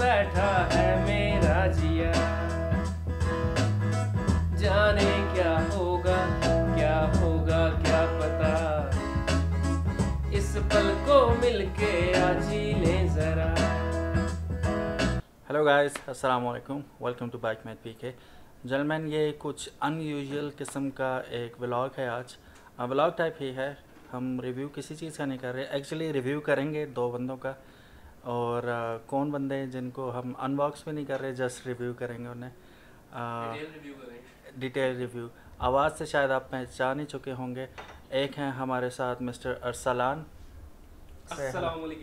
बैठा है मेरा जिया। जाने क्या होगा क्या होगा, क्या पता। इस पल को मिलके आज ही ले जरा। हेलो गाइस अस्सलाम वालेकुम welcome to bike mate P K जलमैन ये कुछ अनयूजुअल किस्म का एक व्लॉग है आज। व्लॉग टाइप ही है। हम रिव्यू किसी चीज़ का नहीं कर रहे। एक्चुअली रिव्यू करेंगे दो बंदों का। और अ, कौन बंदे हैं जिनको हम अनबॉक्स भी नहीं कर रहे जस्ट रिव्यू करेंगे उन्हें? डिटेल रिव्यू आवाज़ से शायद आप पहचान ही चुके होंगे। एक हैं हमारे साथ mister Arsalan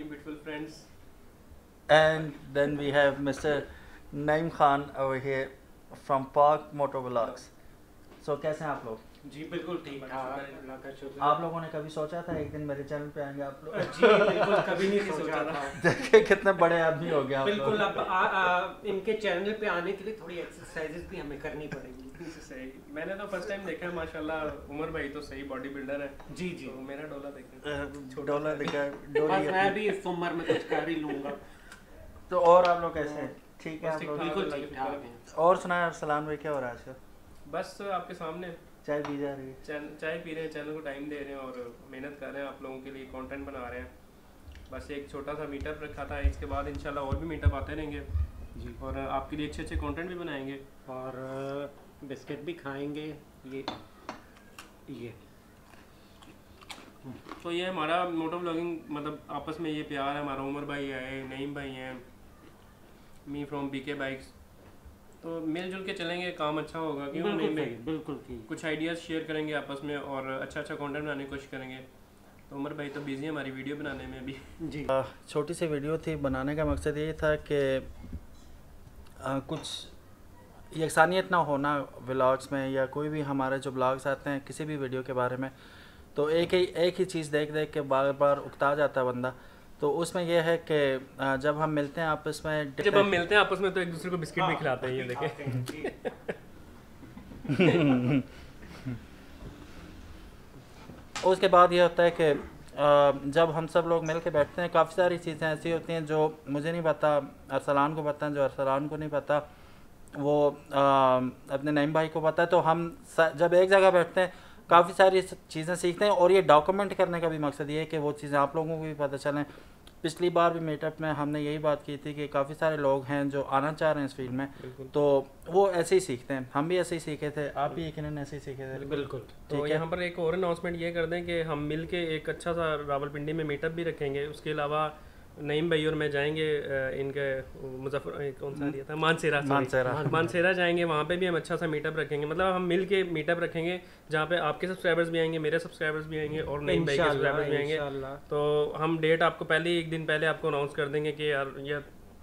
beautiful friends and then we have Mr. Naim Khan over here from Park Motor Vlogs. So कैसे हैं आप लोग? जी बिल्कुल ठीक ठाक अल्लाह का आप लोगों ने कभी सोचा था एक दिन मेरे चैनल पे आएँगे आप लोग? जी बिल्कुल कभी नहीं सोचा था। देखिए कितने बड़े आदमी हो गए आप बिल्कुल अब आ, आ, इनके चैनल पे आने के लिए थोड़ी एक्सरसाइजेस भी हमें करनी पड़ेगी। सही। मैंने तो फ़र्स्ट टाइम देखा है माशाल्लाह उमर भाई तो सही बॉडी बिल्डर है। जी जी। तो मेरा डोला देखें डोला दिखा बस डोली मैं भी इस उम्र में कुछ कर ही लूँगा। तो और आप लोग कैसे हैं? ठीक है आप लोग। बिल्कुल ठीक ठाक है। और सुना अरसलान भाई क्या हो रहा है आजकल बस आपके सामने। चाय पी जा रही है। चैन- चाय पी रहे हैं चैनल को टाइम दे रहे हैं और मेहनत कर रहे हैं आप लोगों के लिए कंटेंट बना रहे हैं। बस एक छोटा सा मीटअप रखा था इसके बाद इंशाल्लाह और भी मीटअप आते रहेंगे। जी। और आपके लिए अच्छे अच्छे कंटेंट भी बनाएँगे। और बिस्किट भी खाएँगे ये ये। तो ये हमारा मोटो ब्लॉगिंग मतलब आपस में ये प्यार है हमारा उमर भाई है नईम भाई हैं। मी फ्रॉम बीके बाइक्स तो मिलजुल के चलेंगे काम अच्छा होगा क्यों? बिल्कुल नहीं बिल्कुल कुछ आइडियाज़ शेयर करेंगे आपस में और अच्छा अच्छा कंटेंट बनाने की कोशिश करेंगे। तो उमर भाई तो बिज़ी है हमारी वीडियो बनाने में भी। जी। छोटी सी वीडियो थी बनाने का मकसद ये था कि कुछ यकसानियत ना होना व्लॉग्स में या कोई भी हमारे जो ब्लॉग्स आते हैं किसी भी वीडियो के बारे में तो एक ही एक ही चीज़ देख देख के बार बार उकता जाता है बंदा। तो उसमें यह है कि जब हम मिलते हैं आपस में जब हम मिलते हैं आपस में तो एक दूसरे को बिस्किट भी खिलाते हैं ये देखें हैं। उसके बाद ये होता है कि जब हम सब लोग मिल के बैठते हैं काफ़ी सारी चीज़ें ऐसी होती हैं जो मुझे नहीं पता अरसलान को पता है जो अरसलान को नहीं पता वो अ, अपने नईम भाई को पता है तो हम जब एक जगह बैठते हैं काफ़ी सारी चीज़ें सीखते हैं और ये डॉक्यूमेंट करने का भी मकसद ये है कि वो चीज़ें आप लोगों को भी पता चलें। पिछली बार भी मीटअप में हमने यही बात की थी कि काफ़ी सारे लोग हैं जो आना चाह रहे हैं इस फ़ील्ड में। तो वो ऐसे ही सीखते हैं। हम भी ऐसे ही सीखे थे आप भी यकीन ऐसे ही सीखे थे। बिल्कुल। तो यहाँ पर एक और अनाउंसमेंट ये कर दें कि हम मिल के एक अच्छा सा रावलपिंडी में मीटअप भी रखेंगे। उसके अलावा नईम भाई और मैं जाएँगे इनके मुजफ्फर कौन सा एरिया था? मानसेरा मानसेरा। मानसेरा जाएँगे वहाँ पे भी हम अच्छा सा मीटअप रखेंगे। मतलब हम मिल के मीटअप रखेंगे जहाँ पे आपके सब्सक्राइबर्स भी आएँगे मेरे सब्सक्राइबर्स भी आएँगे और नईम भाई के सब्सक्राइबर्स भी आएँगे। तो हम डेट आपको पहले ही एक दिन पहले आपको अनाउंस कर देंगे कि यार या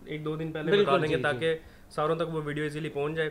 एक दो दिन पहले बता देंगे ताकि सारों तक वो वीडियो इजीली पहुँच जाए।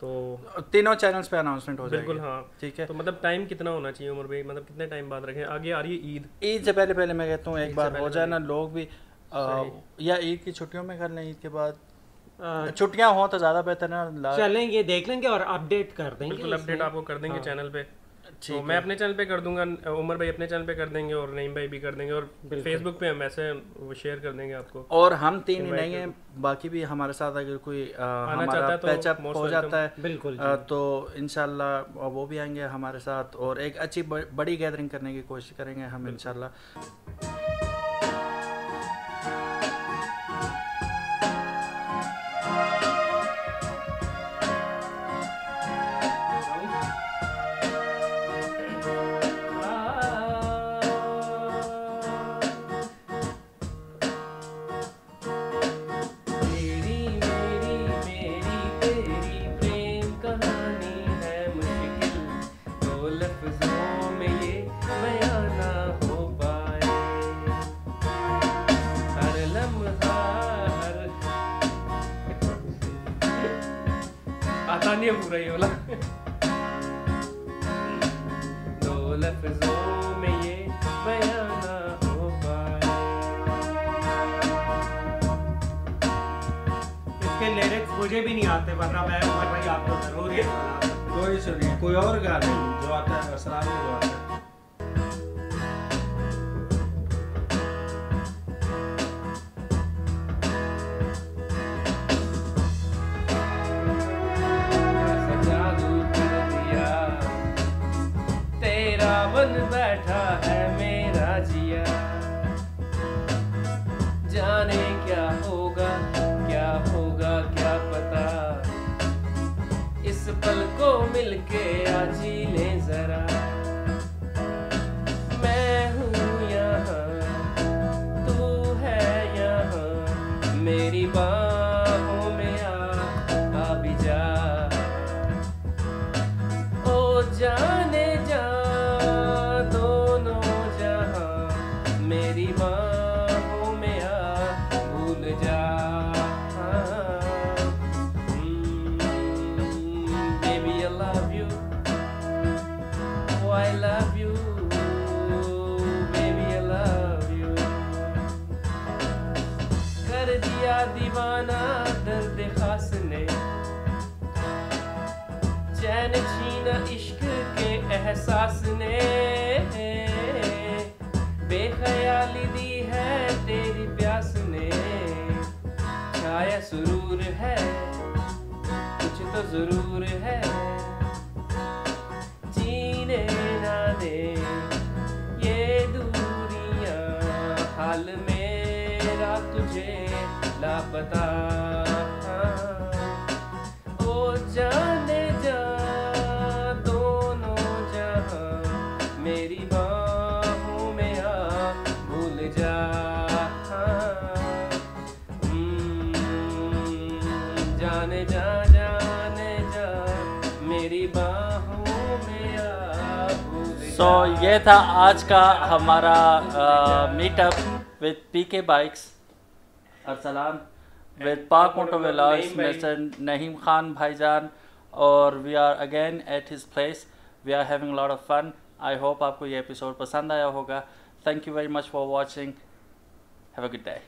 तो तीनों चैनल्स पे अनाउंसमेंट हो जाएगी। बिल्कुल हाँ। ठीक है। तो मतलब टाइम कितना होना चाहिए उम्र भाई मतलब कितने टाइम बाद रखें? आगे आ रही है ईद। ईद से पहले पहले मैं कहता हूँ एक बार हो जाए ना लोग भी आ, या ईद की छुट्टियों में कर लें ईद के बाद। छुट्टियाँ हो तो ज़्यादा बेहतर है ना चलेंगे देख लेंगे और अपडेट कर देंगे बिल्कुल अपडेट आपको कर देंगे हाँ। चैनल पे। ठीक तो मैं अपने चैनल पे कर दूँगा उमर भाई अपने चैनल पे कर देंगे और नईम भाई भी कर देंगे और फेसबुक पे हम ऐसे वो शेयर कर देंगे आपको। और हम तीन ही नहीं हैं बाकी भी हमारे साथ अगर कोई आ, हमारा है तो हो जाता है बिल्कुल आ, तो इनशाला वो भी आएँगे हमारे साथ और एक अच्छी बड़ी गैदरिंग करने की कोशिश करेंगे हम इनशाला नहीं है पूरा ये वाला। दो लफ्जों में ये बयान हो इसके लिरिक्स मुझे भी नहीं आते, वरना मैं आपको ज़रूर ये कोई सुनिए कोई और गा जो आता है सलाम जो आता है। बन बैठा है मेरा जिया? जाने क्या होगा क्या होगा, क्या पता? इस पल को मिलके I love you, baby, I love you. कर दिया दीवाना दर्द खास ने चैन छीना इश्क के एहसास ने बेख्याली दी है तेरी प्यास ने छाया सुरूर है कुछ तो ज़रूर है। लापता ओ जाने जा दोनों जहाँ मेरी बाहों में आ भूल जा। हम्म, जाने जा जाने जा मेरी बाहों में आ सो जा। ये था आज का हमारा meetup with P K bikes Arsalan with vlogs Naeem भाई। मिस्टर नहीम खान भाईजान और we are again at his place we are having lot of fun I hope आपको ये एपिसोड पसंद आया होगा. Thank you very much for watching have a good day